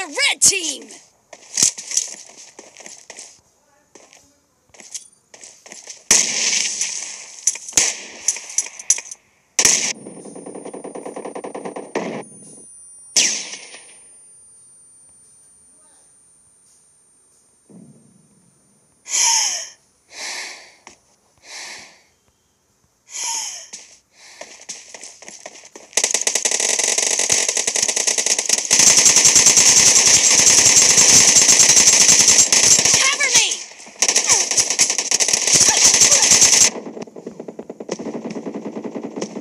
the red team!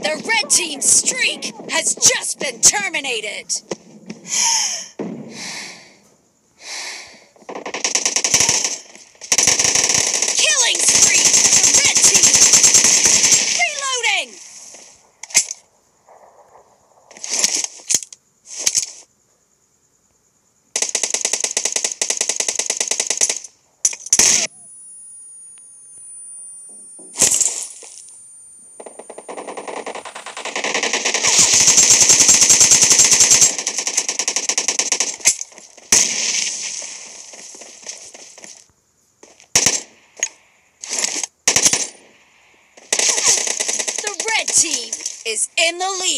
The red team's streak has just been terminated.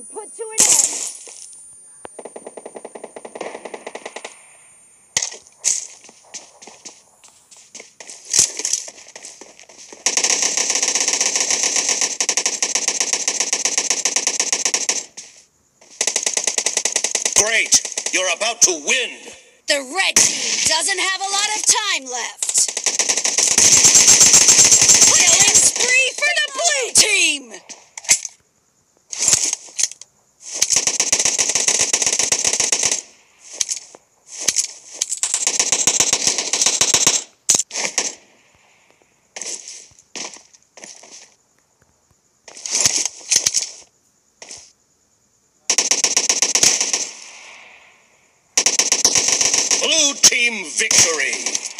been put to an end. Great! You're about to win! The red team doesn't have a lot of time left. Team Victory.